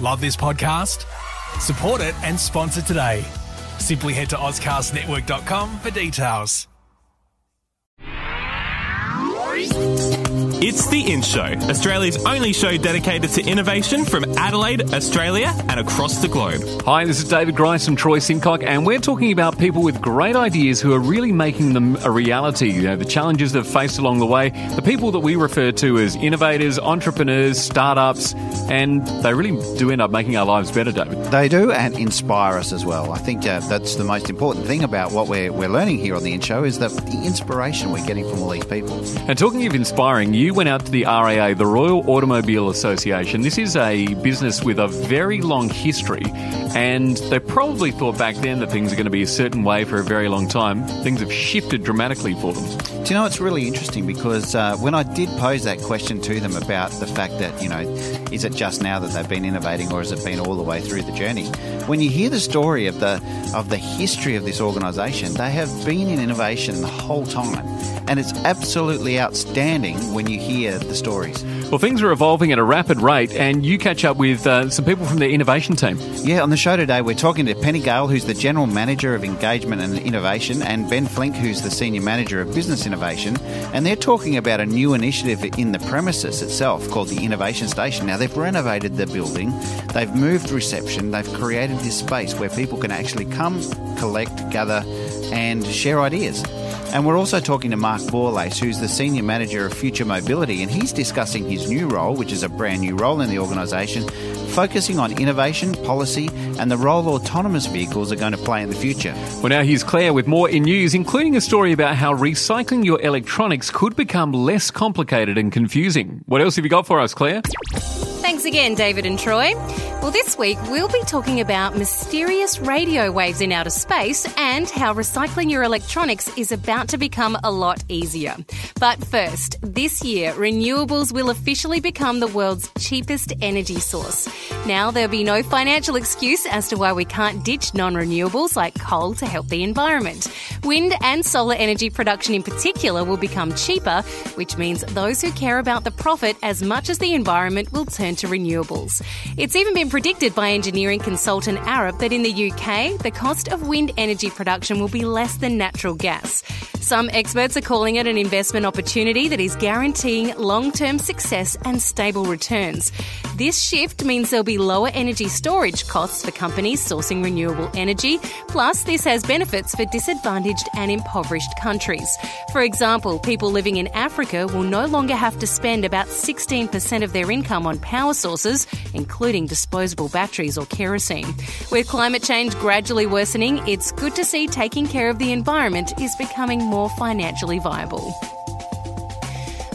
Love this podcast? Support it and sponsor today. Simply head to AuscastNetwork.com for details. It's The In Show, Australia's only show dedicated to innovation from Adelaide, Australia, and across the globe. Hi, this is David Grice and Troy Sincock, and we're talking about people with great ideas who are really making them a reality. You know, the challenges they've faced along the way, the people that we refer to as innovators, entrepreneurs, startups, and they really do end up making our lives better, David. They do and inspire us as well. I think uh, that's the most important thing about what we're, we're learning here on the In Show is that the inspiration we're getting from all these people. And talking of inspiring, you went out to the RAA, the Royal Automobile Association. This is a business with a very long history, and they probably thought back then that things are going to be a certain way for a very long time. Things have shifted dramatically for them. Do you know it's really interesting because uh, when I did pose that question to them about the fact that you know is it just now that they've been innovating or has it been all the way through the journey? When you hear the story of the of the history of this organisation, they have been in innovation the whole time, and it's absolutely outstanding when you hear the stories. Well, things are evolving at a rapid rate, and you catch up with uh, some people from their innovation team. Yeah, on the show today, we're talking to Penny Gale, who's the General Manager of Engagement and Innovation, and Ben Flink, who's the Senior Manager of Business Innovation. And they're talking about a new initiative in the premises itself called the Innovation Station. Now, they've renovated the building, they've moved reception, they've created this space where people can actually come, collect, gather, and share ideas. And we're also talking to Mark Borlace, who's the Senior Manager of Future Mobility, and he's discussing his new role, which is a brand new role in the organisation, focusing on innovation, policy, and the role autonomous vehicles are going to play in the future. Well, now here's Claire with more in news, including a story about how recycling your electronics could become less complicated and confusing. What else have you got for us, Claire? Thanks again, David and Troy. Well, this week we'll be talking about mysterious radio waves in outer space and how recycling your electronics is about to become a lot easier. But first, this year, renewables will officially become the world's cheapest energy source. Now, there'll be no financial excuse as to why we can't ditch non renewables like coal to help the environment. Wind and solar energy production in particular will become cheaper, which means those who care about the profit as much as the environment will turn to renewables. It's even been predicted by engineering consultant Arup that in the UK, the cost of wind energy production will be less than natural gas. Some experts are calling it an investment opportunity that is guaranteeing long term success and stable returns. This shift means there'll be lower energy storage costs for companies sourcing renewable energy, plus, this has benefits for disadvantaged and impoverished countries. For example, people living in Africa will no longer have to spend about 16% of their income on power sources, including disposable batteries or kerosene. With climate change gradually worsening, it's good to see taking care of the environment is becoming more financially viable.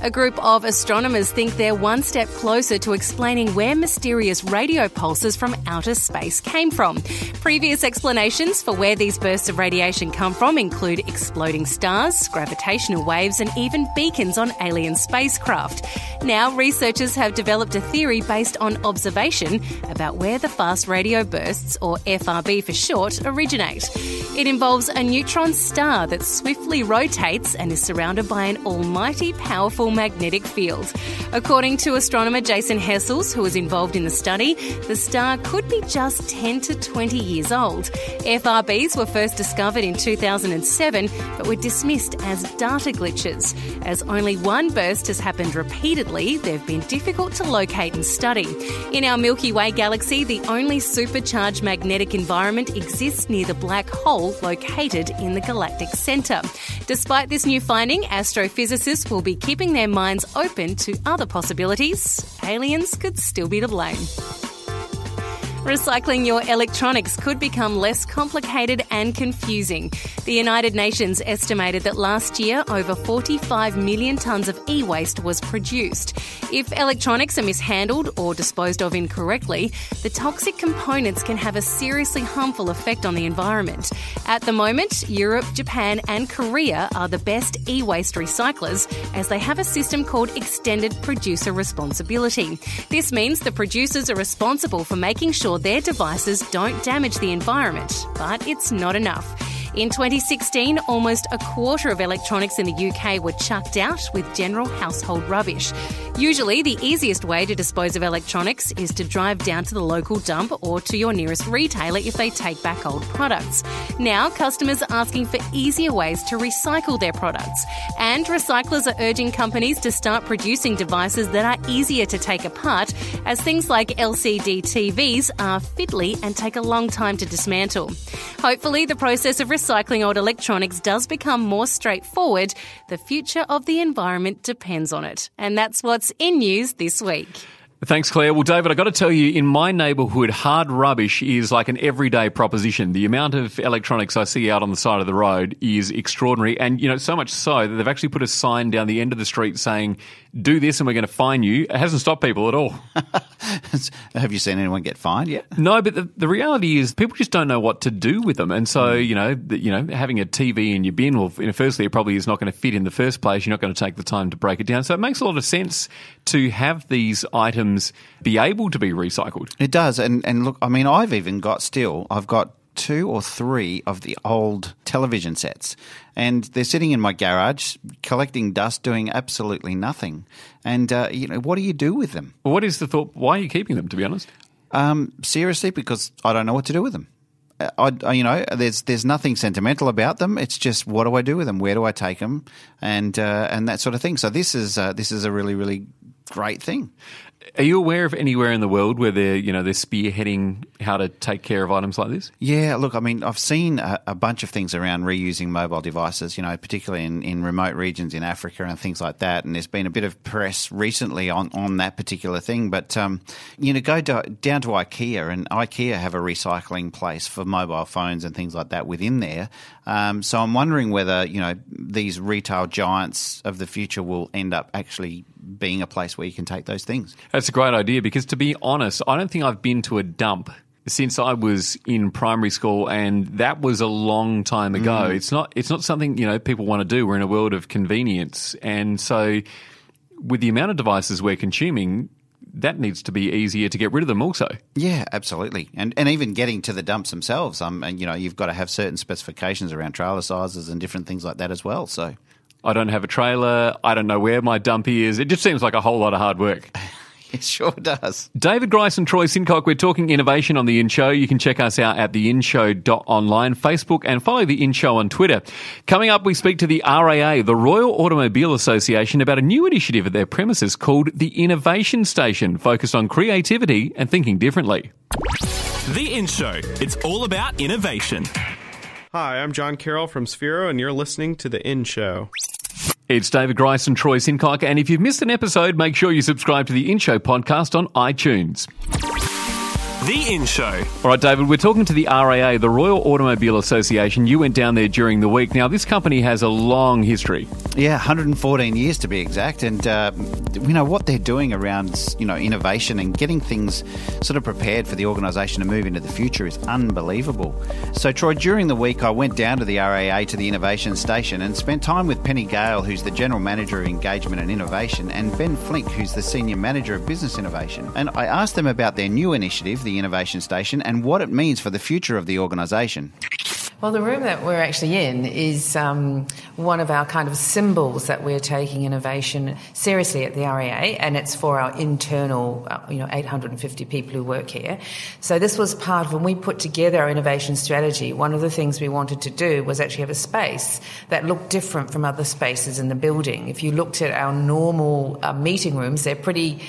A group of astronomers think they're one step closer to explaining where mysterious radio pulses from outer space came from. Previous explanations for where these bursts of radiation come from include exploding stars, gravitational waves, and even beacons on alien spacecraft. Now, researchers have developed a theory based on observation about where the fast radio bursts, or FRB for short, originate. It involves a neutron star that swiftly rotates and is surrounded by an almighty powerful magnetic field. According to astronomer Jason Hessels, who was involved in the study, the star could be just 10 to 20 years old. FRBs were first discovered in 2007 but were dismissed as data glitches. As only one burst has happened repeatedly, they've been difficult to locate and study. In our Milky Way galaxy, the only supercharged magnetic environment exists near the black hole located in the galactic centre. Despite this new finding, astrophysicists will be keeping their minds open to other possibilities. Aliens could still be to blame. Recycling your electronics could become less complicated and confusing. The United Nations estimated that last year over 45 million tonnes of e waste was produced. If electronics are mishandled or disposed of incorrectly, the toxic components can have a seriously harmful effect on the environment. At the moment, Europe, Japan, and Korea are the best e waste recyclers as they have a system called Extended Producer Responsibility. This means the producers are responsible for making sure their devices don't damage the environment, but it's not enough. In 2016, almost a quarter of electronics in the UK were chucked out with general household rubbish. Usually, the easiest way to dispose of electronics is to drive down to the local dump or to your nearest retailer if they take back old products. Now, customers are asking for easier ways to recycle their products, and recyclers are urging companies to start producing devices that are easier to take apart, as things like LCD TVs are fiddly and take a long time to dismantle. Hopefully, the process of recycling old electronics does become more straightforward. The future of the environment depends on it. And that's what's in news this week. Thanks, Claire. Well, David, I've got to tell you, in my neighbourhood, hard rubbish is like an everyday proposition. The amount of electronics I see out on the side of the road is extraordinary. And, you know, so much so that they've actually put a sign down the end of the street saying, do this and we're going to fine you. It hasn't stopped people at all. Have you seen anyone get fined yet? No, but the, the reality is people just don't know what to do with them. And so, hmm. you know, the, you know, having a TV in your bin, well, you know, firstly, it probably is not going to fit in the first place. You're not going to take the time to break it down. So it makes a lot of sense to have these items be able to be recycled. It does. And, and look, I mean, I've even got still, I've got two or three of the old television sets, and they're sitting in my garage collecting dust, doing absolutely nothing. And uh, you know, what do you do with them? Well, what is the thought? Why are you keeping them? To be honest, um, seriously, because I don't know what to do with them. I, I, you know, there's there's nothing sentimental about them. It's just what do I do with them? Where do I take them? And uh, and that sort of thing. So this is uh, this is a really really great thing. Are you aware of anywhere in the world where they're, you know, they're spearheading how to take care of items like this? Yeah, look, I mean, I've seen a, a, bunch of things around reusing mobile devices, you know, particularly in, in remote regions in Africa and things like that. And there's been a bit of press recently on, on that particular thing. But, um, you know, go do, down to IKEA, and IKEA have a recycling place for mobile phones and things like that within there. Um, so I'm wondering whether, you know, these retail giants of the future will end up actually being a place where you can take those things. That's a great idea because, to be honest, I don't think I've been to a dump since I was in primary school, and that was a long time ago. Mm. It's not it's not something you know people want to do. We're in a world of convenience, and so with the amount of devices we're consuming. That needs to be easier to get rid of them, also. Yeah, absolutely, and and even getting to the dumps themselves. Um, and you know, you've got to have certain specifications around trailer sizes and different things like that as well. So, I don't have a trailer. I don't know where my dumpy is. It just seems like a whole lot of hard work. It sure does. David Grice and Troy Sincock, we're talking innovation on The In Show. You can check us out at theinshow.online, Facebook, and follow The In Show on Twitter. Coming up, we speak to the RAA, the Royal Automobile Association, about a new initiative at their premises called the Innovation Station, focused on creativity and thinking differently. The In Show. It's all about innovation. Hi, I'm John Carroll from Sphero, and you're listening to The In Show. It's David Grice and Troy Sincock, and if you've missed an episode, make sure you subscribe to the In Show podcast on iTunes. The In Show. All right, David, we're talking to the RAA, the Royal Automobile Association. You went down there during the week. Now, this company has a long history. Yeah, 114 years to be exact. And, uh, you know, what they're doing around, you know, innovation and getting things sort of prepared for the organisation to move into the future is unbelievable. So, Troy, during the week, I went down to the RAA to the Innovation Station and spent time with Penny Gale, who's the General Manager of Engagement and Innovation, and Ben Flink, who's the Senior Manager of Business Innovation. And I asked them about their new initiative, the Innovation Station and what it means for the future of the organisation. Well, the room that we're actually in is um, one of our kind of symbols that we're taking innovation seriously at the RAA, and it's for our internal, uh, you know, 850 people who work here. So this was part of when we put together our innovation strategy. One of the things we wanted to do was actually have a space that looked different from other spaces in the building. If you looked at our normal uh, meeting rooms, they're pretty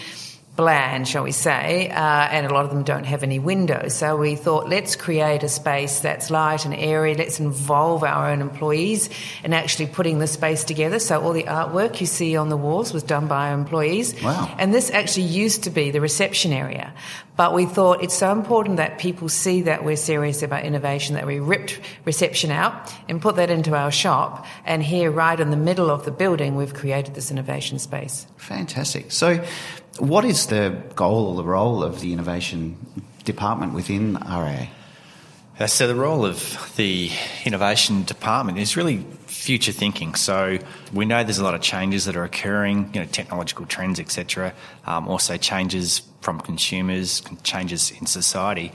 bland, shall we say, uh, and a lot of them don't have any windows. So we thought, let's create a space that's light and airy. Let's involve our own employees in actually putting the space together. So all the artwork you see on the walls was done by our employees. Wow. And this actually used to be the reception area. But we thought it's so important that people see that we're serious about innovation that we ripped reception out and put that into our shop. And here, right in the middle of the building, we've created this innovation space. Fantastic. So, what is the goal or the role of the innovation department within RAA? Uh, so the role of the innovation department is really future thinking. So we know there's a lot of changes that are occurring, you know, technological trends, etc. Um, also changes from consumers, changes in society.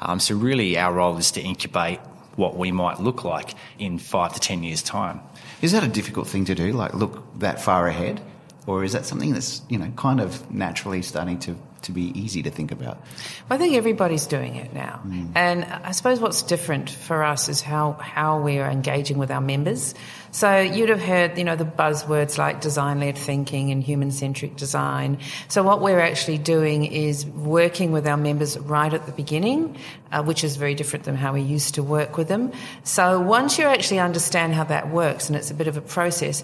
Um, so really, our role is to incubate what we might look like in five to ten years' time. Is that a difficult thing to do? Like look that far ahead, or is that something that's you know kind of naturally starting to to be easy to think about? I think everybody's doing it now. Mm. And I suppose what's different for us is how, how we are engaging with our members. So you'd have heard, you know, the buzzwords like design-led thinking and human-centric design. So what we're actually doing is working with our members right at the beginning, uh, which is very different than how we used to work with them. So once you actually understand how that works, and it's a bit of a process,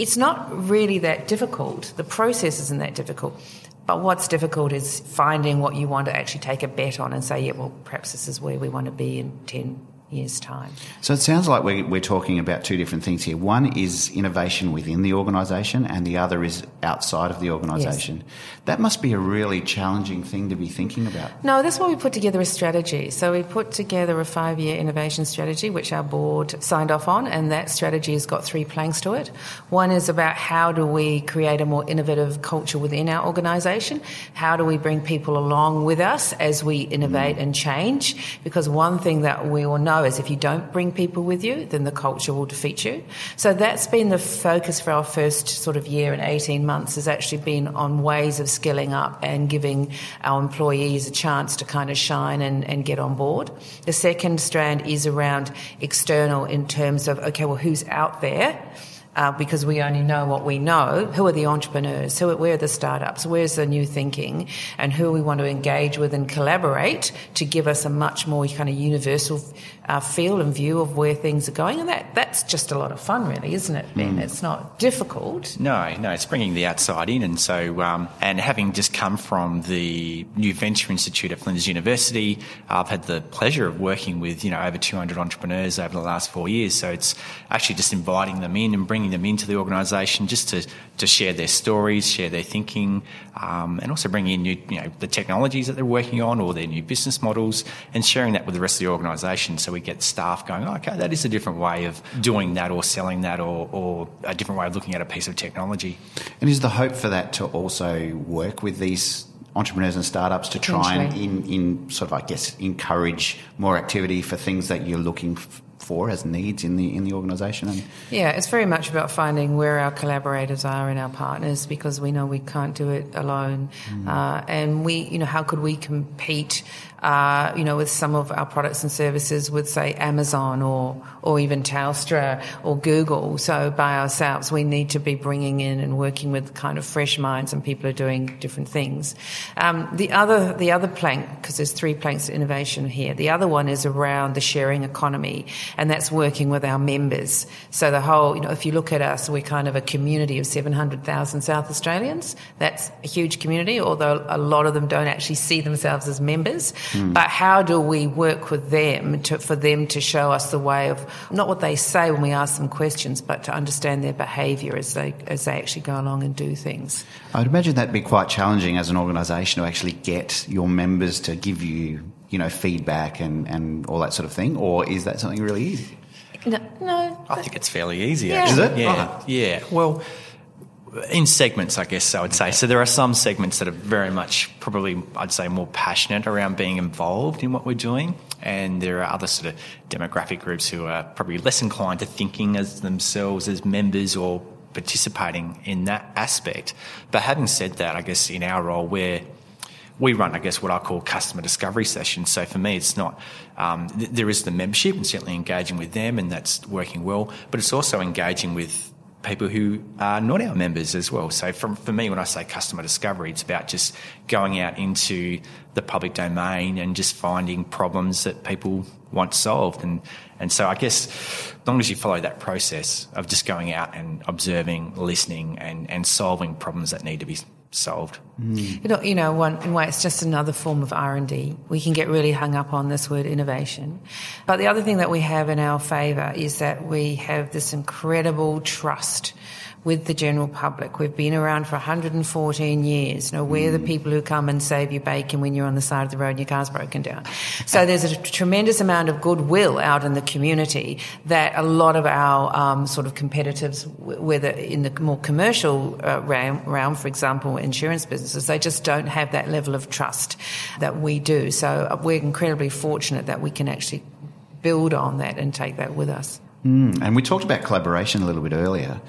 it's not really that difficult. The process isn't that difficult. But what's difficult is finding what you want to actually take a bet on and say, yeah, well, perhaps this is where we want to be in 10, years' time. So it sounds like we're, we're talking about two different things here. One is innovation within the organisation, and the other is outside of the organisation. Yes. That must be a really challenging thing to be thinking about. No, that's why we put together a strategy. So we put together a five year innovation strategy, which our board signed off on, and that strategy has got three planks to it. One is about how do we create a more innovative culture within our organisation? How do we bring people along with us as we innovate mm. and change? Because one thing that we all know is if you don't bring people with you, then the culture will defeat you. So that's been the focus for our first sort of year and 18 months has actually been on ways of skilling up and giving our employees a chance to kind of shine and, and get on board. The second strand is around external in terms of, okay, well, who's out there? uh, because we only know what we know. Who are the entrepreneurs? Who, where are the startups? Where's the new thinking? And who we want to engage with and collaborate to give us a much more kind of universal uh, feel and view of where things are going. And that, that's just a lot of fun, really, isn't it, Ben? Mm. It's not difficult. No, no, it's bringing the outside in. And so, um, and having just come from the New Venture Institute at Flinders University, I've had the pleasure of working with, you know, over 200 entrepreneurs over the last four years. So it's actually just inviting them in and bringing bringing them into the organisation just to, to share their stories, share their thinking, um, and also bring in new, you know, the technologies that they're working on or their new business models and sharing that with the rest of the organisation. So we get staff going, oh, okay, that is a different way of doing that or selling that or, or a different way of looking at a piece of technology. And is the hope for that to also work with these entrepreneurs and startups to try and in, in sort of I guess encourage more activity for things that you're looking for as needs in the in the organisation. And yeah, it's very much about finding where our collaborators are and our partners because we know we can't do it alone. Mm. Uh, and we, you know, how could we compete uh, you know, with some of our products and services with, say, Amazon or, or even Telstra or Google. So by ourselves, we need to be bringing in and working with kind of fresh minds and people are doing different things. Um, the other, the other plank, because there's three planks of innovation here. The other one is around the sharing economy, and that's working with our members. So the whole, you know, if you look at us, we're kind of a community of 700,000 South Australians. That's a huge community, although a lot of them don't actually see themselves as members. Mm. But how do we work with them to, for them to show us the way of not what they say when we ask them questions, but to understand their behaviour as they as they actually go along and do things? I'd imagine that'd be quite challenging as an organisation to actually get your members to give you, you know, feedback and, and all that sort of thing, or is that something really easy? No, no. I think it's fairly easy. Yeah. Actually. Is it? Yeah, oh. yeah. Well in segments, I guess I would say. So there are some segments that are very much, probably, I'd say, more passionate around being involved in what we're doing. And there are other sort of demographic groups who are probably less inclined to thinking as themselves as members or participating in that aspect. But having said that, I guess in our role, where we run, I guess, what I call customer discovery sessions. So for me, it's not, um, th- there is the membership and certainly engaging with them, and that's working well, but it's also engaging with people who are not our members as well. So for, for me, when I say customer discovery, it's about just going out into the public domain and just finding problems that people want solved. And, and so I guess as long as you follow that process of just going out and observing, listening and, and solving problems that need to be solved. Mm. You know, you know, one way it's just another form of R and D. We can get really hung up on this word innovation, but the other thing that we have in our favour is that we have this incredible trust with the general public. We've been around for 114 years. You know, we're mm. the people who come and save your bacon when you're on the side of the road and your car's broken down. So there's a tremendous amount of goodwill out in the community that a lot of our um, sort of competitors, whether in the more commercial uh, realm, realm, for example, insurance businesses, they just don't have that level of trust that we do. So we're incredibly fortunate that we can actually build on that and take that with us. Mm, and we talked about collaboration a little bit earlier.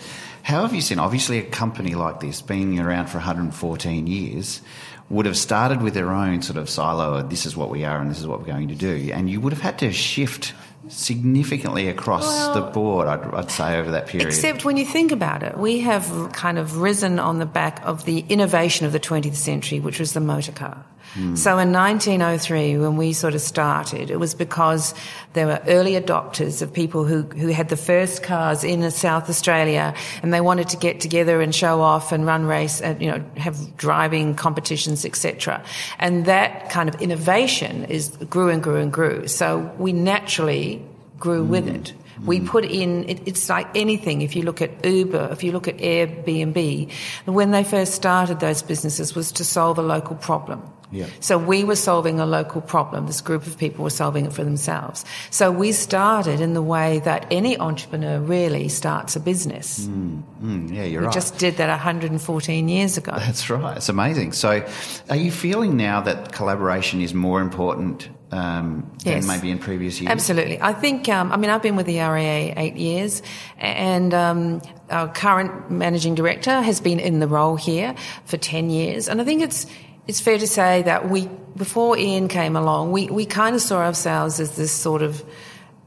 How have you seen, obviously, a company like this, being around for 114 years, would have started with their own sort of silo of this is what we are and this is what we're going to do. And you would have had to shift significantly across well, the board, I'd, I'd, say, over that period. Except when you think about it, we have kind of risen on the back of the innovation of the 20th century, which was the motor car. Mm. So in 1903, when we sort of started, it was because there were early adopters of people who, who had the first cars in South Australia and they wanted to get together and show off and run race and, you know, have driving competitions, etc. And that kind of innovation is grew and grew and grew. So we naturally grew mm. with it. We mm. put in, it, it's like anything. If you look at Uber, if you look at Airbnb, when they first started those businesses was to solve a local problem. Yeah. So we were solving a local problem. This group of people were solving it for themselves. So we started in the way that any entrepreneur really starts a business. Mm, mm, yeah, you're we right. We just did that 114 years ago. That's right. It's amazing. So are you feeling now that collaboration is more important um, yes. than maybe in previous years? Absolutely. I think, um, I mean, I've been with the RAA eight years, and um, our current managing director has been in the role here for 10 years. And I think it's, it's fair to say that we, before Ian came along, we, we kind of saw ourselves as this sort of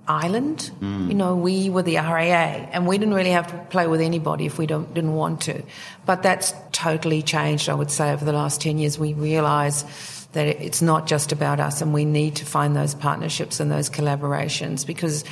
island. Mm. You know, we were the RAA and we didn't really have to play with anybody if we don't, didn't want to. But that's totally changed, I would say, over the last 10 years. We realise that it's not just about us and we need to find those partnerships and those collaborations because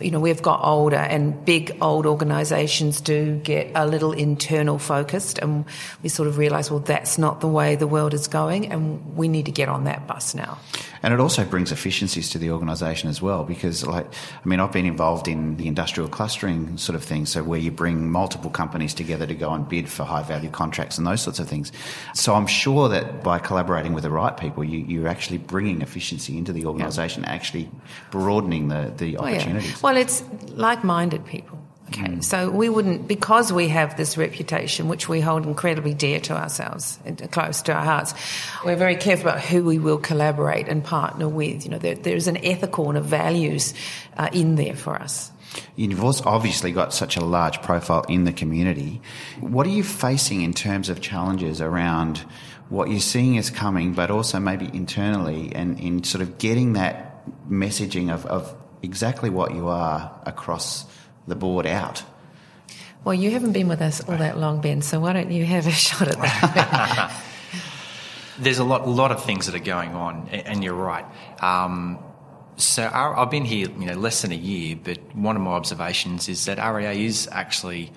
you know, we've got older and big old organisations do get a little internal focused and we sort of realise, well, that's not the way the world is going and we need to get on that bus now. And it also brings efficiencies to the organisation as well because, like, I mean, I've been involved in the industrial clustering sort of thing, so where you bring multiple companies together to go and bid for high value contracts and those sorts of things. So I'm sure that by collaborating with the right people, you, are actually bringing efficiency into the organisation, yeah. actually broadening the, the oh, opportunities. Well, yeah. Well it's like minded people. Okay, mm. so we wouldn't, because we have this reputation, which we hold incredibly dear to ourselves, close to our hearts, we're very careful about who we will collaborate and partner with. You know, there, there's an ethical and a values uh, in there for us. You've also obviously got such a large profile in the community. What are you facing in terms of challenges around what you're seeing is coming, but also maybe internally and in sort of getting that messaging of, of exactly what you are across the board out? Well, you haven't been with us all that long, Ben, so why don't you have a shot at that? There's a lot, lot of things that are going on, and you're right. Um, so I've been here, you know, less than a year, but one of my observations is that RAA is actually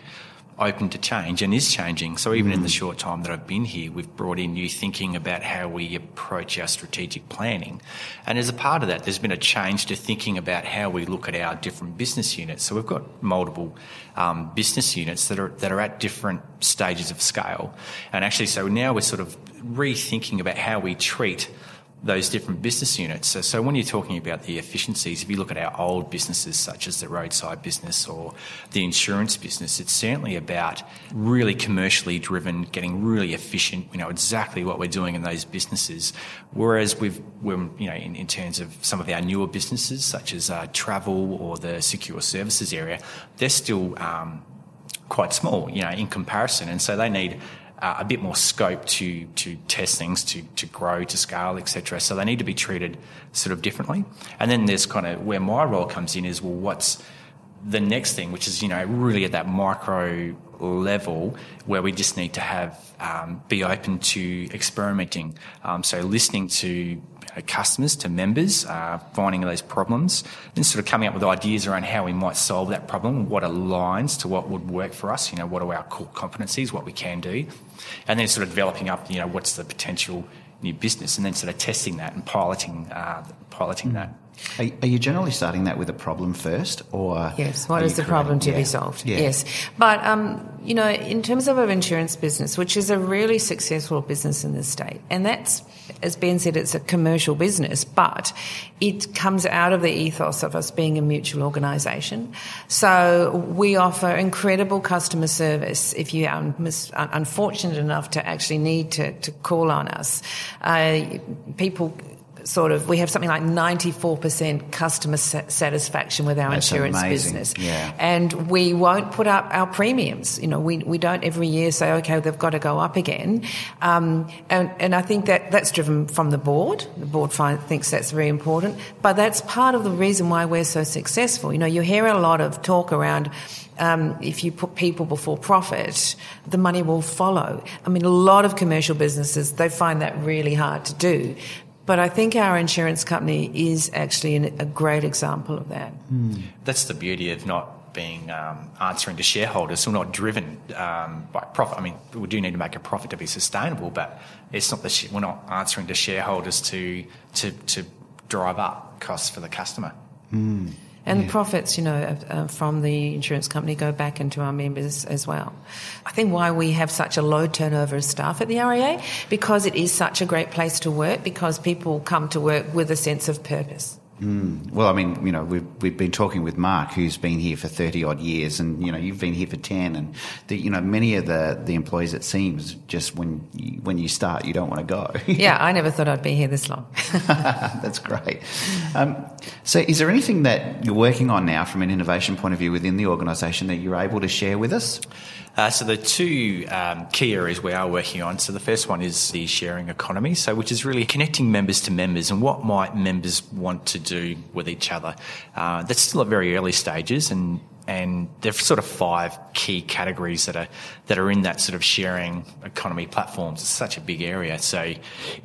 open to change and is changing. So even mm. in the mm. short time that I've been here, we've brought in new thinking about how we approach our strategic planning. And as a part of that, there's been a change to thinking about how we look at our different business units. So we've got multiple um, business units that are that are at different stages of scale. And actually, so now we're sort of rethinking about how we treat those different business units. So, so, when you're talking about the efficiencies, if you look at our old businesses such as the roadside business or the insurance business, it's certainly about really commercially driven, getting really efficient. We know exactly what we're doing in those businesses. Whereas we've, we're, you know, in, in terms of some of our newer businesses such as uh, travel or the secure services area, they're still um, quite small, you know, in comparison, and so they need uh, a bit more scope to to test things, to to grow, to scale, etc. So they need to be treated sort of differently. And then there's kind of where my role comes in is well, what's the next thing, which is you know really at that micro level where we just need to have um, be open to experimenting. Um, so listening to customers, to members, uh, finding those problems, and sort of coming up with ideas around how we might solve that problem, what aligns to what would work for us, you know, what are our core competencies, what we can do, and then sort of developing up, you know, what's the potential new business, and then sort of testing that and piloting, uh, piloting that. Are, are, you generally starting that with a problem first, or yes? What is the problem to yeah. be solved? Yeah. Yes, but um, you know, in terms of our insurance business, which is a really successful business in the state, and that's, as Ben said, it's a commercial business, but it comes out of the ethos of us being a mutual organisation. So we offer incredible customer service. If you are unfortunate enough to actually need to, to call on us, uh, people sort of we have something like 94% customer satisfaction with our That's insurance amazing. business Yeah. and we won't put up our premiums you know we, we don't every year say okay they've got to go up again um, and, and I think that that's driven from the board the board find, thinks that's very important but that's part of the reason why we're so successful you know you hear a lot of talk around um, if you put people before profit, the money will follow. I mean, a lot of commercial businesses, they find that really hard to do. But I think our insurance company is actually an, a great example of that. That's the beauty of not being um, answering to shareholders, so we're not driven um, by profit. I mean, we do need to make a profit to be sustainable, but it's not the sh- we're not answering to shareholders to to to drive up costs for the customer. And the profits, you know, uh, from the insurance company go back into our members as well. I think why we have such a low turnover of staff at the RAA because it is such a great place to work because people come to work with a sense of purpose. Well, I mean, you know, we've, we've been talking with Mark, who's been here for 30 odd years, and, you know, you've been here for 10. And, the, you know, many of the, the employees, it seems, just when you, when you start, you don't want to go. Yeah, I never thought I'd be here this long. That's great. Um, so, is there anything that you're working on now from an innovation point of view within the organisation that you're able to share with us? Uh, so the two um, key areas we are working on. So the first one is the sharing economy. So which is really connecting members to members and what might members want to do with each other. Uh, that's still at very early stages and. And there's sort of five key categories that are that are in that sort of sharing economy platforms. It's such a big area. So, you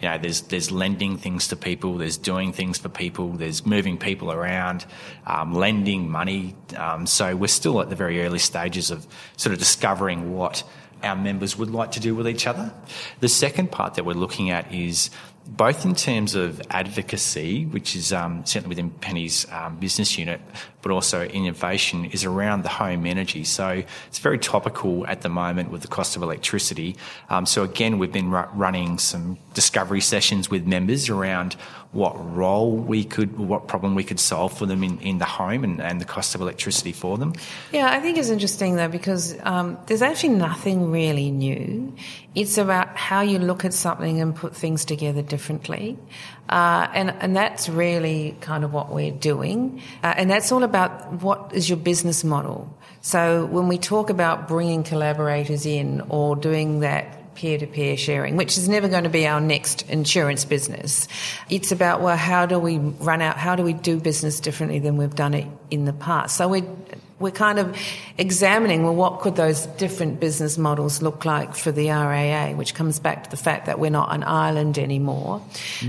know, there's there's lending things to people, there's doing things for people, there's moving people around, um, lending money. Um, so we're still at the very early stages of sort of discovering what our members would like to do with each other. The second part that we're looking at is both in terms of advocacy, which is um, certainly within Penny's um, business unit, but also innovation, is around the home energy. So it's very topical at the moment with the cost of electricity. Um, so again, we've been ru- running some discovery sessions with members around what role we could, what problem we could solve for them in, in the home and, and the cost of electricity for them. Yeah, I think it's interesting though because um, there's actually nothing really new. It's about how you look at something and put things together differently. Uh, and, and that's really kind of what we're doing. Uh, and that's all about what is your business model. So when we talk about bringing collaborators in or doing that peer to peer sharing, which is never going to be our next insurance business. It's about, well, how do we run out, how do we do business differently than we've done it in the past? So we're, we're kind of examining, well, what could those different business models look like for the RAA, which comes back to the fact that we're not an island anymore.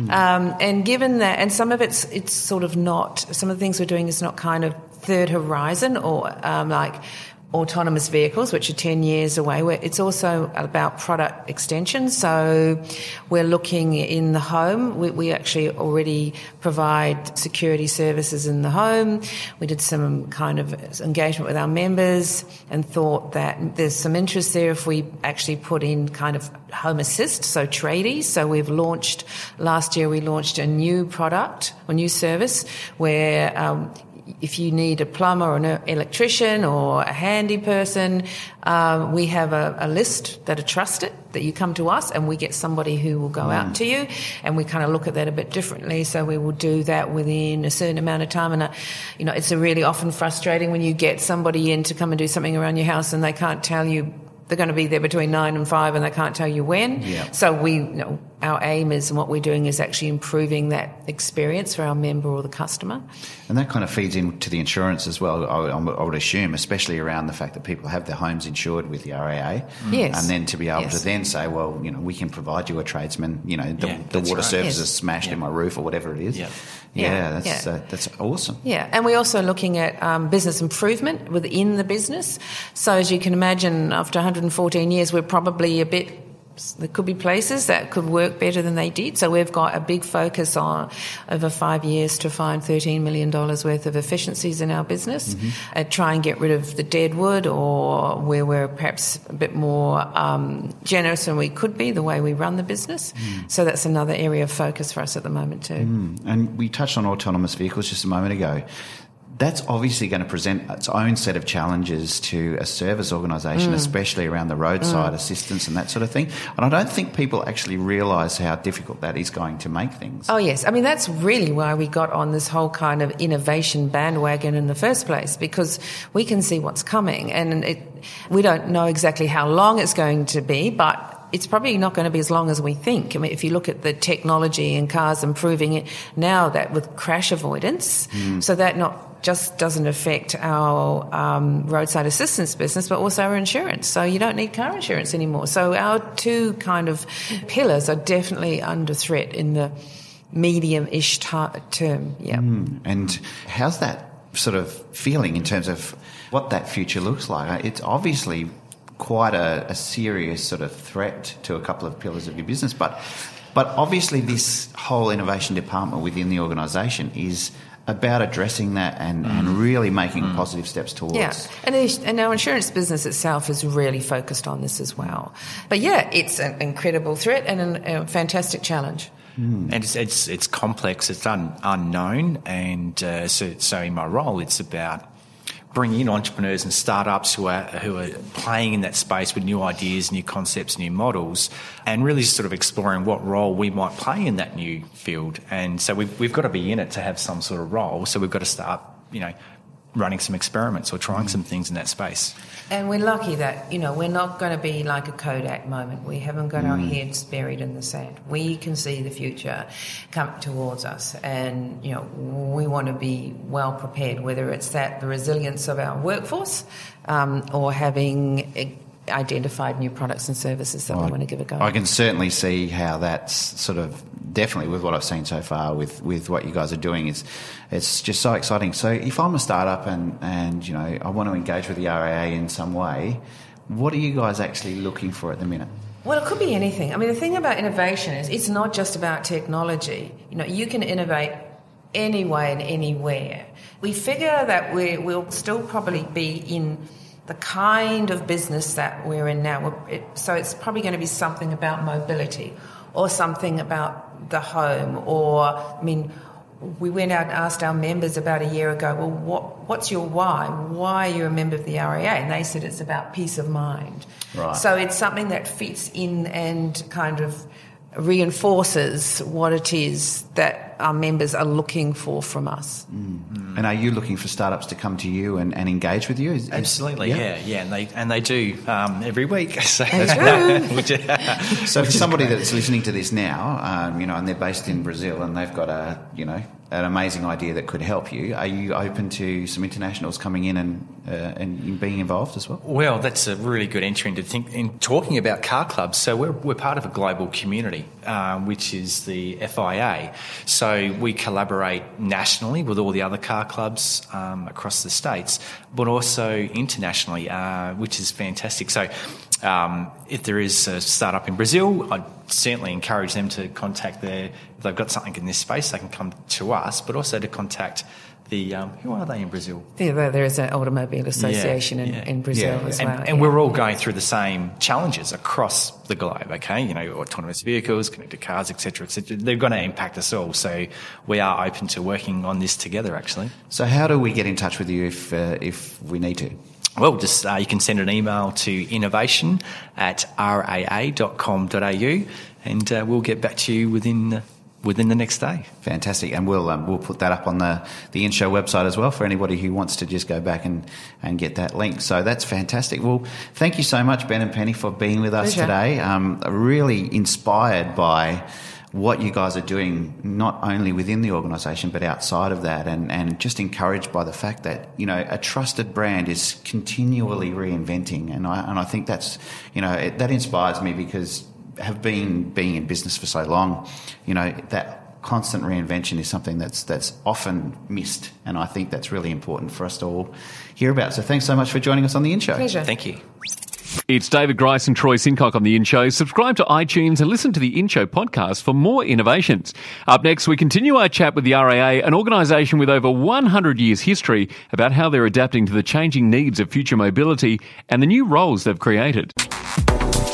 Um, and given that, and some of it's, it's sort of not, some of the things we're doing is not kind of third horizon or um, like autonomous vehicles, which are 10 years away. It's also about product extension. So we're looking in the home. We, we, actually already provide security services in the home. We did some kind of engagement with our members and thought that there's some interest there if we actually put in kind of home assist, so tradies. So we've launched, last year we launched a new product, a new service where um, if you need a plumber or an electrician or a handy person, um, we have a, a, list that are trusted that you come to us and we get somebody who will go mm. out to you and we kind of look at that a bit differently. So we will do that within a certain amount of time. And, uh, you know, it's a really often frustrating when you get somebody in to come and do something around your house and they can't tell you they're going to be there between nine and five and they can't tell you when. Yeah. So we, you know, our aim is and what we're doing is actually improving that experience for our member or the customer. And that kind of feeds into the insurance as well, I, I would assume, especially around the fact that people have their homes insured with the RAA. Yes. And then to be able yes. to then say, well, you know, we can provide you a tradesman, you know, the, Yeah, the water right. service Yes. is smashed Yeah. in my roof or whatever it is. Yeah. Yeah, Yeah, that's, yeah. Uh, that's awesome. Yeah, and we're also looking at um, business improvement within the business. So as you can imagine, after 114 years, we're probably a bit. There could be places that could work better than they did. So we've got a big focus on over five years to find $13 million worth of efficiencies in our business, and try and get rid of the dead wood or where we're perhaps a bit more um, generous than we could be the way we run the business. Mm. So that's another area of focus for us at the moment too. Mm. And we touched on autonomous vehicles just a moment ago. That's obviously going to present its own set of challenges to a service organisation, mm. especially around the roadside mm. assistance and that sort of thing. And I don't think people actually realise how difficult that is going to make things. Oh, yes. I mean, that's really why we got on this whole kind of innovation bandwagon in the first place, because we can see what's coming. And it, we don't know exactly how long it's going to be, but it's probably not going to be as long as we think. I mean, if you look at the technology in cars improving it now that with crash avoidance, so that not just doesn't affect our um, roadside assistance business, but also our insurance. So you don't need car insurance anymore. So our two kind of pillars are definitely under threat in the medium-ish term. Yeah. And how's that sort of feeling in terms of what that future looks like? It's obviously quite a, a serious sort of threat to a couple of pillars of your business, but but obviously this whole innovation department within the organisation is about addressing that and, and mm. really making mm. positive steps towards. Yeah, and, and our insurance business itself is really focused on this as well. But yeah, it's an incredible threat and an, a fantastic challenge. Mm. And it's, it's it's complex. It's un, unknown, and uh, so so in my role, it's about bringing in entrepreneurs and startups who are who are playing in that space with new ideas, new concepts, new models, and really sort of exploring what role we might play in that new field. And so we've we've got to be in it to have some sort of role. So we've got to start, you know. Running some experiments or trying some things in that space. And we're lucky that, you know, we're not going to be like a Kodak moment. We haven't got our heads buried in the sand. We can see the future come towards us. And, you know, we want to be well prepared, whether it's that, the resilience of our workforce, um, or having identified new products and services that we want to give a go. I can certainly see how that's sort of definitely with what I've seen so far with, with what you guys are doing is it's just so exciting. So if I'm a startup and, and you know I want to engage with the RAA in some way, what are you guys actually looking for at the minute? Well, it could be anything. I mean, the thing about innovation is it's not just about technology. You know, you can innovate anyway and anywhere. We figure that we will still probably be in the kind of business that we're in now. It, so it's probably going to be something about mobility or something about the home or, I mean, we went out and asked our members about a year ago, well, what, what's your why? Why are you a member of the RAA? And they said it's about peace of mind. Right. So it's something that fits in and kind of reinforces what it is that our members are looking for from us. And are you looking for startups to come to you and, and engage with you? Is- is- Absolutely, yeah, yeah, and they and they do um, every week. So do. which, So for somebody that's listening to this now, um, you know, and they're based in Brazil and they've got a, you know, an amazing idea that could help you, are you open to some internationals coming in and uh, and being involved as well? Well, that's a really good entry into think in talking about car clubs. So we're, we're part of a global community, um, which is the FIA. So we collaborate nationally with all the other car clubs um, across the states, but also internationally, uh, which is fantastic. So um, if there is a startup in Brazil, I'd certainly encourage them to contact their. If they've got something in this space, they can come to us, but also to contact the. Um, who are they in Brazil? Yeah, there- there is an automobile association in, yeah. in Brazil Yeah, as and, well. and yeah. we're all going through the same challenges across the globe. Okay, you know, autonomous vehicles, connected cars, etc., etc. They're going to impact us all. So we are open to working on this together. Actually, So how do we get in touch with you if uh, if we need to? well, just uh, you can send an email to innovation at raa.com.au, and uh, we'll get back to you within uh, within the next day. Fantastic, and we'll um, we'll put that up on the the in-show website as well for anybody who wants to just go back and and get that link. So that's fantastic. Well, thank you so much, Ben and Penny, for being with us Pleasure. today. Um, really inspired by what you guys are doing, not only within the organisation but outside of that, and and just encouraged by the fact that you know a trusted brand is continually reinventing, and I and I think that's you know it, that inspires me because have been being in business for so long, you know, that constant reinvention is something that's that's often missed, and I think that's really important for us to all hear about. So thanks so much for joining us on the In Show. Pleasure. Thank you. It's David Grice and Troy Sincock on The In Show. Subscribe to iTunes and listen to The In Show podcast for more innovations. Up next, we continue our chat with the RAA, an organisation with over 100 years' history, about how they're adapting to the changing needs of future mobility and the new roles they've created.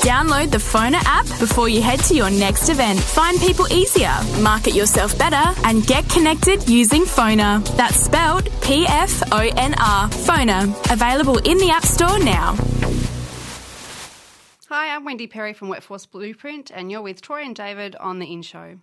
Download the Phoner app before you head to your next event. Find people easier, market yourself better, and get connected using Phoner. That's spelled P F O N R. Phoner. Available in the App Store now. Hi, I'm Wendy Perry from Workforce Blueprint, and you're with Troy and David on The In Show.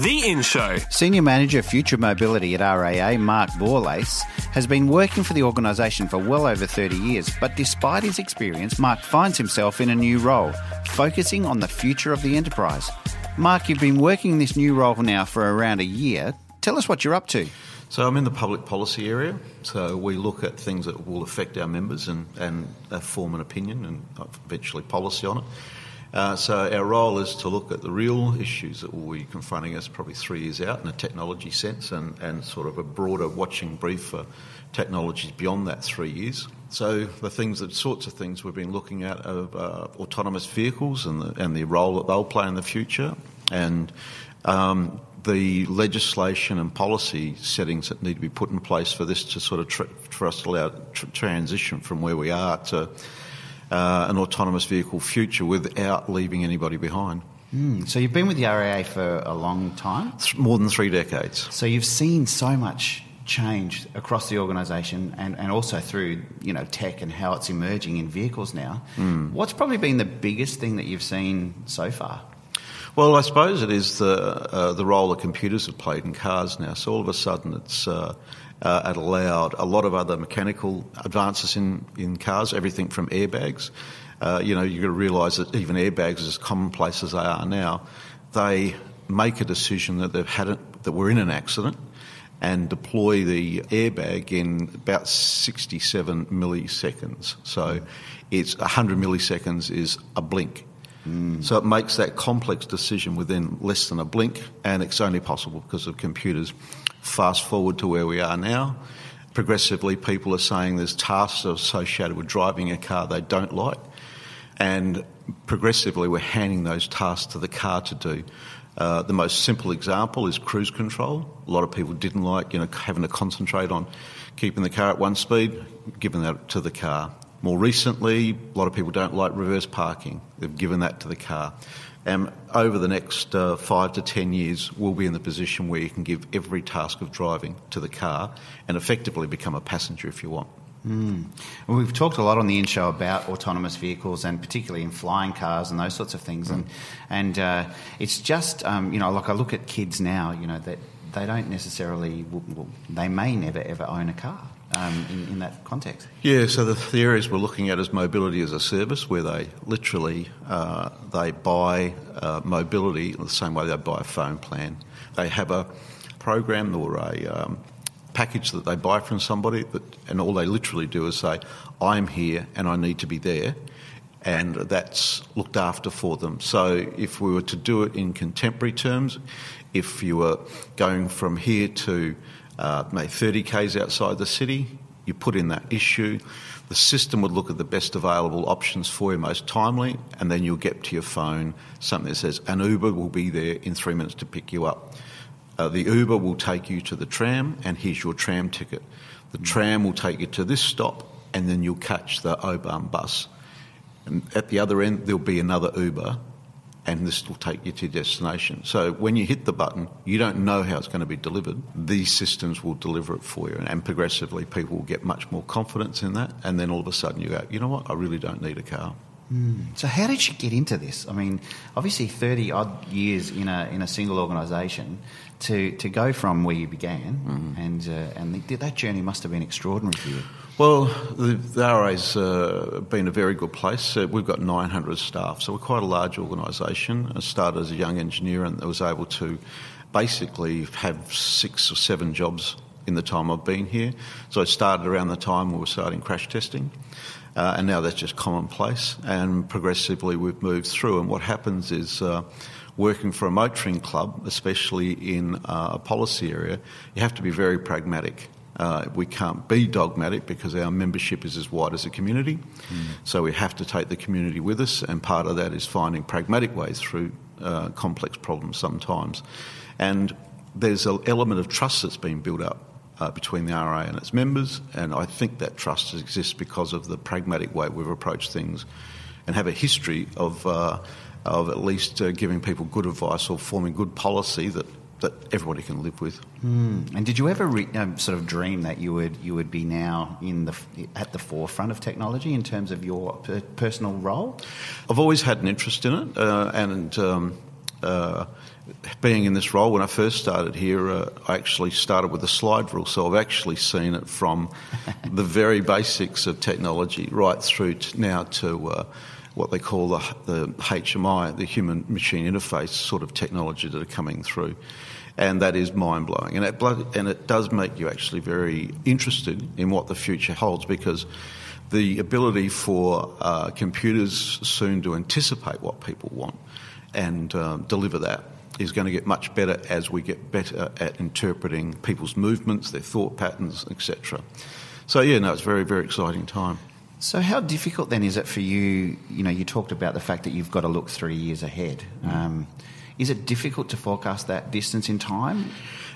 The In Show. Senior Manager Future Mobility at RAA, Mark Borlace, has been working for the organisation for well over 30 years, but despite his experience, Mark finds himself in a new role, focusing on the future of the enterprise. Mark, you've been working in this new role now for around a year. Tell us what you're up to. So I'm in the public policy area. So we look at things that will affect our members and, and uh, form an opinion and eventually policy on it. Uh, so our role is to look at the real issues that will be confronting us probably three years out in a technology sense and, and sort of a broader watching brief for technologies beyond that three years. So the things, the sorts of things we've been looking at are uh, autonomous vehicles and the, and the role that they'll play in the future and um, the legislation and policy settings that need to be put in place for this to sort of tr- for us to allow tr- transition from where we are to uh, an autonomous vehicle future without leaving anybody behind. Mm, so you've been with the RAA for a long time? More than three decades. So you've seen so much change across the organisation and, and also through you know tech and how it's emerging in vehicles now. Mm. What's probably been the biggest thing that you've seen so far? Well, I suppose it is the uh, the role that computers have played in cars now. So all of a sudden, it's uh, uh, it allowed a lot of other mechanical advances in, in cars. Everything from airbags. Uh, you know, you've got to realise that even airbags, as commonplace as they are now, they make a decision that they've had it, that we're in an accident, and deploy the airbag in about 67 milliseconds. So, it's 100 milliseconds is a blink. Mm. So it makes that complex decision within less than a blink, and it's only possible because of computers. Fast forward to where we are now. Progressively, people are saying there's tasks associated with driving a car they don't like, and progressively, we're handing those tasks to the car to do. Uh, the most simple example is cruise control. A lot of people didn't like, you know, having to concentrate on keeping the car at one speed, giving that to the car. More recently, a lot of people don't like reverse parking. They've given that to the car. And over the next uh, five to ten years, we'll be in the position where you can give every task of driving to the car and effectively become a passenger if you want. Mm. We've talked a lot on the in show about autonomous vehicles and particularly in flying cars and those sorts of things. Mm. And and uh, it's just um, you know like I look at kids now, you know that they don't necessarily well, they may never ever own a car. Um, in, in, that context? Yeah, so the, the, areas we're looking at is mobility as a service, where they literally uh, they buy uh, mobility the same way they buy a phone plan. They have a program or a um, package that they buy from somebody, that, and all they literally do is say, "I'm here and I need to be there." And that's looked after for them. So, if we were to do it in contemporary terms, if you were going from here to uh, maybe 30 k's outside the city. You put in that issue. The system would look at the best available options for you, most timely, and then you'll get to your phone something that says an Uber will be there in three minutes to pick you up. Uh, the Uber will take you to the tram, and here's your tram ticket. The tram will take you to this stop, and then you'll catch the O-Bahn bus. And at the other end, there'll be another Uber, and this will take you to your destination. So when you hit the button, you don't know how it's going to be delivered. These systems will deliver it for you, and progressively, people will get much more confidence in that. And then all of a sudden, you go, you know what? I really don't need a car. Mm. So how did you get into this? I mean, obviously, thirty odd years in a in a single organisation to to go from where you began, mm. and uh, and the, that journey must have been extraordinary for you. Well, the, the RAA's uh, been a very good place. Uh, we've got 900 staff, so we're quite a large organisation. I started as a young engineer and was able to basically have six or seven jobs in the time I've been here. So I started around the time we were starting crash testing. Uh, and now that's just commonplace. And progressively we've moved through. And what happens is uh, working for a motoring club, especially in uh, a policy area, you have to be very pragmatic. Uh, we can't be dogmatic because our membership is as wide as a community. Mm. So we have to take the community with us, and part of that is finding pragmatic ways through uh, complex problems sometimes. And there's an element of trust that's been built up uh, between the RAA and its members, and I think that trust exists because of the pragmatic way we've approached things. and have a history of, uh, of at least uh, giving people good advice or forming good policy that, that everybody can live with. Mm. And did you ever re- um, sort of dream that you would you would be now in the at the forefront of technology in terms of your per- personal role? I've always had an interest in it, uh, and um, uh, being in this role, when I first started here, uh, I actually started with the slide rule, so I've actually seen it from the very basics of technology right through to now to uh, what they call the, the HMI, the human machine interface sort of technology that are coming through. And that is mind blowing. And it, and it does make you actually very interested in what the future holds because the ability for uh, computers soon to anticipate what people want and um, deliver that is going to get much better as we get better at interpreting people's movements, their thought patterns, etc. So yeah, no, it's a very very exciting time. So how difficult then is it for you? You know, you talked about the fact that you've got to look three years ahead. Mm. Um, is it difficult to forecast that distance in time?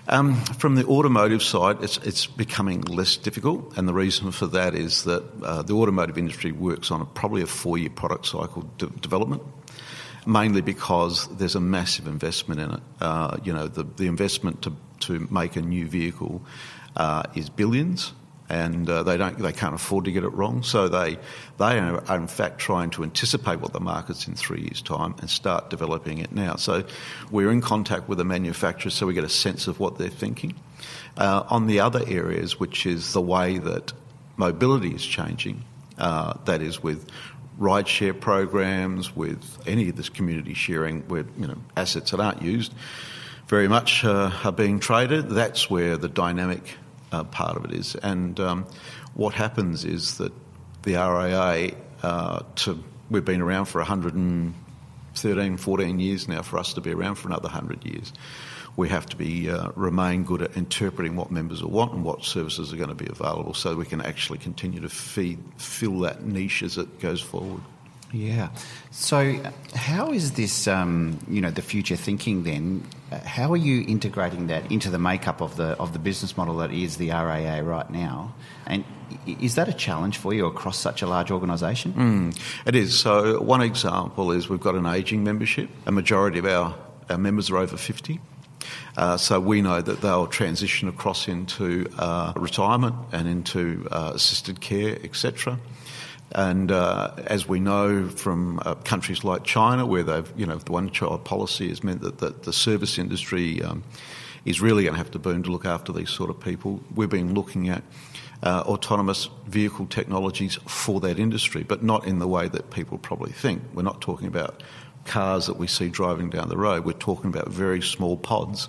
Um, from the automotive side, it's, it's, becoming less difficult, and the reason for that is that uh, the automotive industry works on a, probably a four-year product cycle de- development mainly because there's a massive investment in it. Uh, you know, the, the investment to, to make a new vehicle uh, is billions. And uh, they don't, they can't afford to get it wrong. So they, they are, in fact trying to anticipate what the market's in three years' time and start developing it now. So we're in contact with the manufacturers, so we get a sense of what they're thinking. Uh, on the other areas, which is the way that mobility is changing, uh, that is with rideshare programs, with any of this community sharing, where you know assets that aren't used very much uh, are being traded. That's where the dynamic uh, part of it is. And um, what happens is that the RAA, uh, to we've been around for 113, 14 years now. For us to be around for another 100 years, we have to be uh, remain good at interpreting what members will want and what services are going to be available, so we can actually continue to feed fill that niche as it goes forward. Yeah. So, how is this, um, you know, the future thinking then? How are you integrating that into the makeup of the of the business model that is the RAA right now? And is that a challenge for you across such a large organisation? Mm, it is. So, one example is we've got an ageing membership. A majority of our, our members are over 50. Uh, so we know that they'll transition across into uh, retirement and into uh, assisted care, etc. And uh, as we know from uh, countries like China, where they've, you know, the one-child policy has meant that, that the service industry um, is really going to have to boom to look after these sort of people. We've been looking at uh, autonomous vehicle technologies for that industry, but not in the way that people probably think. We're not talking about cars that we see driving down the road. We're talking about very small pods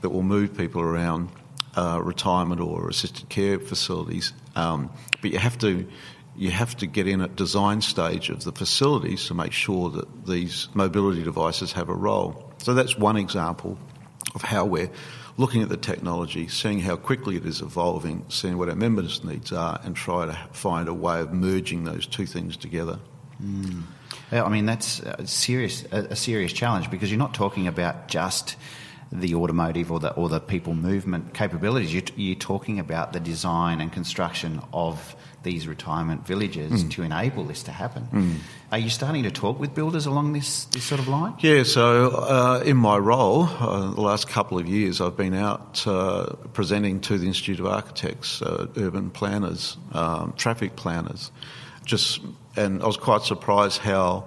that will move people around uh, retirement or assisted care facilities. Um, but you have to you have to get in at design stage of the facilities to make sure that these mobility devices have a role. So that's one example of how we're looking at the technology, seeing how quickly it is evolving, seeing what our members' needs are, and try to find a way of merging those two things together. Mm. I mean, that's a serious, a serious challenge because you're not talking about just the automotive or the or the people movement capabilities. You're, you're talking about the design and construction of these retirement villages mm. to enable this to happen. Mm. Are you starting to talk with builders along this, this sort of line? Yeah, so uh, in my role, uh, the last couple of years, I've been out uh, presenting to the Institute of Architects, uh, urban planners, um, traffic planners, just and I was quite surprised how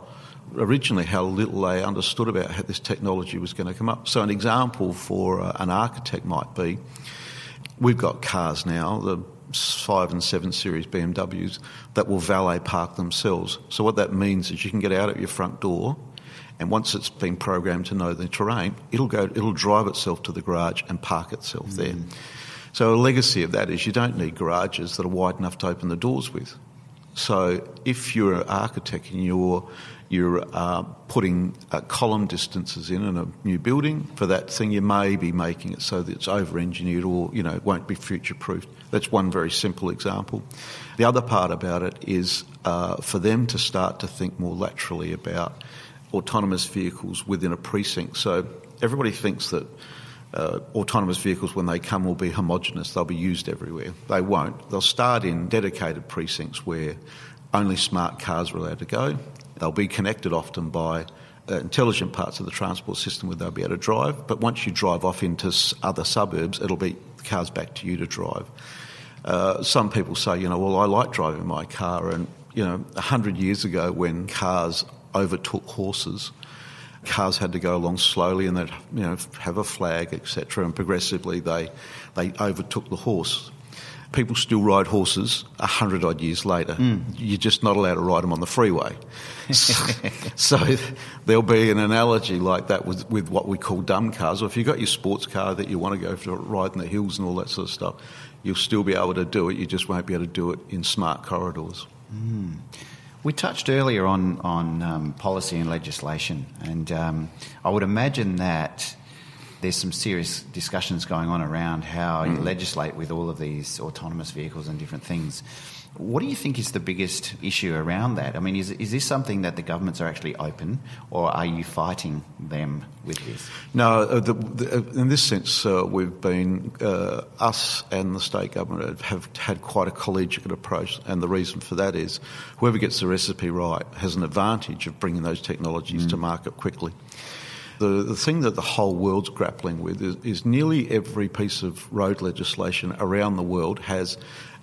originally how little they understood about how this technology was going to come up. So an example for uh, an architect might be we've got cars now, the five and seven series BMWs that will valet park themselves. So what that means is you can get out at your front door and once it's been programmed to know the terrain, it'll go it'll drive itself to the garage and park itself mm. there. So a legacy of that is you don't need garages that are wide enough to open the doors with. So if you're an architect and you're you're uh, putting uh, column distances in in a new building for that thing, you may be making it so that it's over-engineered or you know won't be future-proofed. That's one very simple example. The other part about it is uh, for them to start to think more laterally about autonomous vehicles within a precinct. So everybody thinks that uh, autonomous vehicles, when they come, will be homogenous. They'll be used everywhere. They won't. They'll start in dedicated precincts where only smart cars are allowed to go, They'll be connected often by uh, intelligent parts of the transport system where they'll be able to drive. But once you drive off into other suburbs, it'll be the car's back to you to drive. Uh, some people say, you know, well, I like driving my car, and you know, a hundred years ago when cars overtook horses, cars had to go along slowly and they'd you know have a flag, etc. And progressively they they overtook the horse. People still ride horses a hundred odd years later. You're just not allowed to ride them on the freeway. so there'll be an analogy like that with, with what we call dumb cars. Or if you've got your sports car that you want to go for a ride in the hills and all that sort of stuff, you'll still be able to do it. You just won't be able to do it in smart corridors. We touched earlier on on um, policy and legislation, and um, I would imagine that there's some serious discussions going on around how you legislate with all of these autonomous vehicles and different things. What do you think is the biggest issue around that? I mean, is, is this something that the governments are actually open, or are you fighting them with this? No, uh, the, the, uh, in this sense, uh, we've been, uh, us and the state government have had quite a collegiate approach, and the reason for that is whoever gets the recipe right has an advantage of bringing those technologies to market quickly. The, the thing that the whole world's grappling with is, is nearly every piece of road legislation around the world has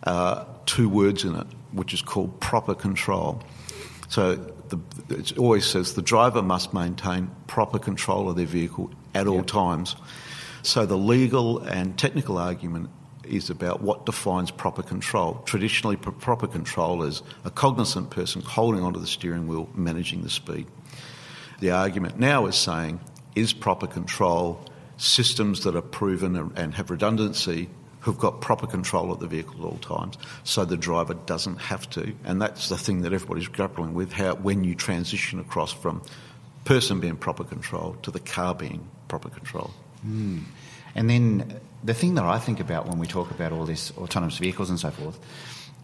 uh, two words in it, which is called proper control. So the, it always says the driver must maintain proper control of their vehicle at all times. So the legal and technical argument is about what defines proper control. Traditionally, pro- proper control is a cognizant person holding onto the steering wheel, managing the speed. The argument now is saying is proper control systems that are proven and- have redundancy who've got proper control of the vehicle at all times so the driver doesn't have to? And that's the thing that everybody's grappling with how when you transition across from person being proper control to the car being proper control. Hmm. And then the thing that I think about when we talk about all this autonomous vehicles and so forth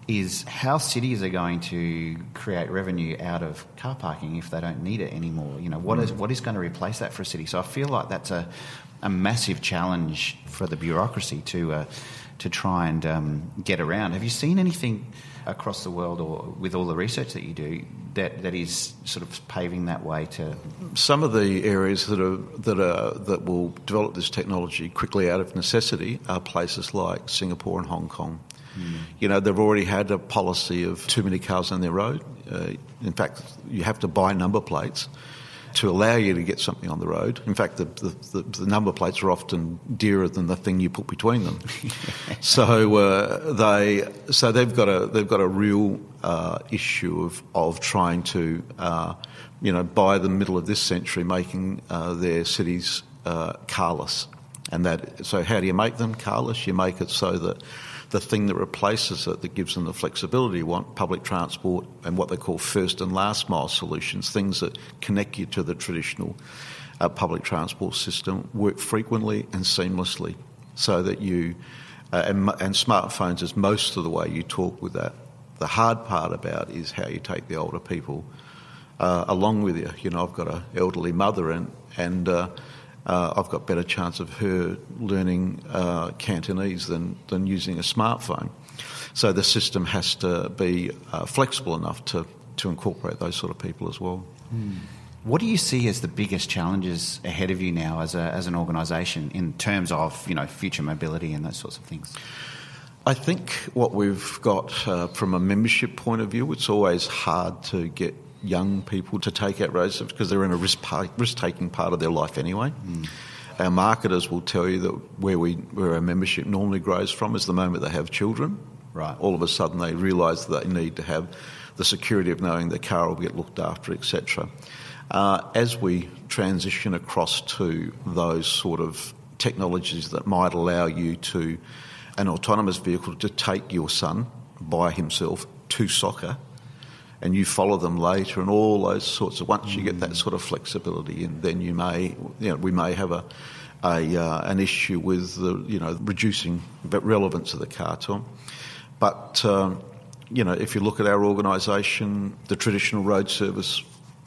is how cities are going to create revenue out of car parking if they don't need it anymore. You know, what is what is going to replace that for a city? So I feel like that's a, a massive challenge for the bureaucracy to uh, to try and um, get around. Have you seen anything across the world or with all the research that you do that, that is sort of paving that way to some of the areas that are that are that will develop this technology quickly out of necessity are places like Singapore and Hong Kong. You know, they've already had a policy of too many cars on their road. Uh, in fact, you have to buy number plates to allow you to get something on the road. In fact, the, the, the, the number plates are often dearer than the thing you put between them. so uh, they so they've got a they've got a real uh, issue of of trying to uh, you know by the middle of this century making uh, their cities uh, carless. And that so how do you make them carless? You make it so that the thing that replaces it, that gives them the flexibility you want, public transport and what they call first and last mile solutions, things that connect you to the traditional uh, public transport system, work frequently and seamlessly, so that you uh, and, and smartphones is most of the way you talk with that. The hard part about is how you take the older people uh, along with you. You know, I've got an elderly mother, and and uh, I've got better chance of her learning uh, Cantonese than than using a smartphone. So the system has to be uh, flexible enough to to incorporate those sort of people as well. What do you see as the biggest challenges ahead of you now as, a, as an organisation in terms of you know future mobility and those sorts of things? I think what we've got uh, from a membership point of view, it's always hard to get young people to take out road trips because they're in a risk risk taking part of their life anyway. Our marketers will tell you that where we where our membership normally grows from is the moment they have children. Right. All of a sudden they realise that they need to have the security of knowing their car will get looked after, etc. Uh, as we transition across to those sort of technologies that might allow you to an autonomous vehicle to take your son by himself to soccer and you follow them later and all those sorts of once you get that sort of flexibility and then you may you know we may have a, a uh, an issue with the you know reducing the relevance of the car to them but um, you know if you look at our organisation the traditional road service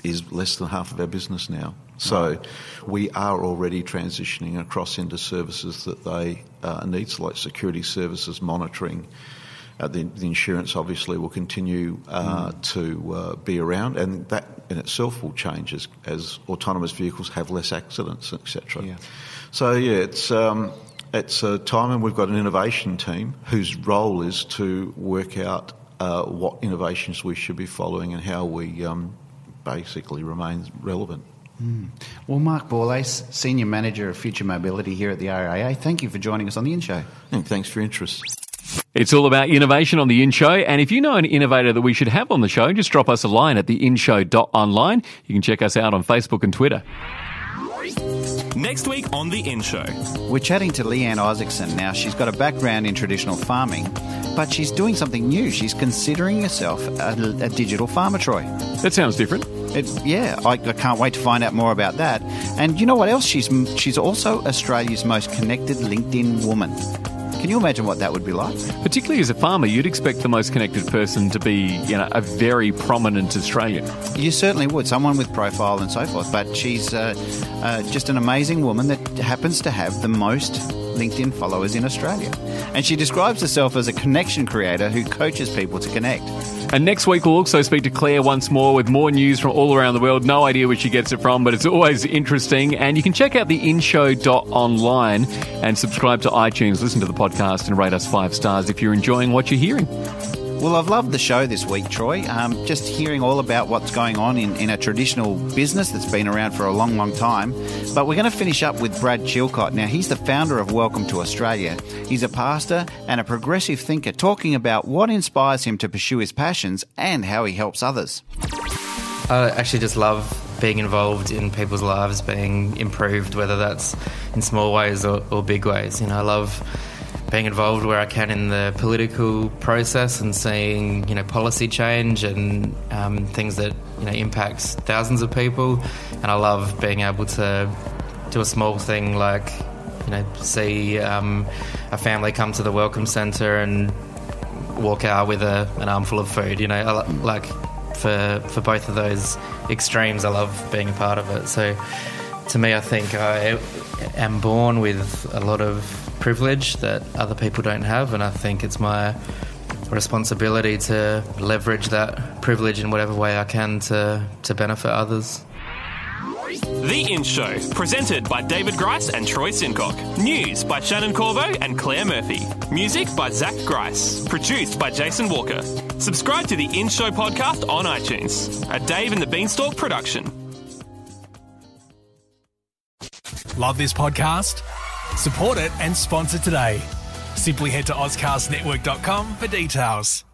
is less than half of our business now. So we are already transitioning across into services that they uh, need so like security services monitoring Uh, the, the, insurance obviously will continue uh, mm. to uh, be around, and that in itself will change as, as autonomous vehicles have less accidents, etc. Yeah. So yeah, it's um, it's a time, and we've got an innovation team whose role is to work out uh, what innovations we should be following and how we um, basically remain relevant. Mm. Well, Mark Borlace, Senior Manager of Future Mobility here at the RAA, thank you for joining us on the In Show. And thanks for your interest. It's all about innovation on the In Show. And if you know an innovator that we should have on the show, just drop us a line at theinshow.online. You can check us out on Facebook and Twitter. Next week on The In Show. We're chatting to Leanne Isaacson. Now, she's got a background in traditional farming, but she's doing something new. She's considering herself a, a digital farmer, Troy. That sounds different. It, yeah, I, I, can't wait to find out more about that. And you know what else? She's she's also Australia's most connected LinkedIn woman. Can you imagine what that would be like? Particularly as a farmer, you'd expect the most connected person to be, you know, a very prominent Australian. You certainly would, someone with profile and so forth. But she's uh, uh, just an amazing woman that happens to have the most LinkedIn followers in Australia. And she describes herself as a connection creator who coaches people to connect. And next week, we'll also speak to Claire once more with more news from all around the world. No idea where she gets it from, but it's always interesting. And you can check out the inshow.online and subscribe to iTunes, listen to the podcast, and rate us five stars if you're enjoying what you're hearing. Well, I've loved the show this week, Troy. Um, just hearing all about what's going on in, in a traditional business that's been around for a long, long time. But we're going to finish up with Brad Chilcott. Now, he's the founder of Welcome to Australia. He's a pastor and a progressive thinker talking about what inspires him to pursue his passions and how he helps others. I actually just love being involved in people's lives, being improved, whether that's in small ways or, or big ways. You know, I love being involved where I can in the political process and seeing you know policy change and um, things that you know impacts thousands of people. And I love being able to do a small thing like you know see um, a family come to the welcome centre and walk out with a, an armful of food. You know, I, like for for both of those extremes, I love being a part of it. So to me, I think I am born with a lot of privilege that other people don't have, and I think it's my responsibility to leverage that privilege in whatever way I can to, to benefit others. The In Show, presented by David Grice and Troy Sincock. News by Shannon Corvo and Claire Murphy. Music by Zach Grice. Produced by Jason Walker. Subscribe to the In Show podcast on iTunes. A Dave and the Beanstalk production. Love this podcast? Support it and sponsor today. Simply head to AuscastNetwork.com for details.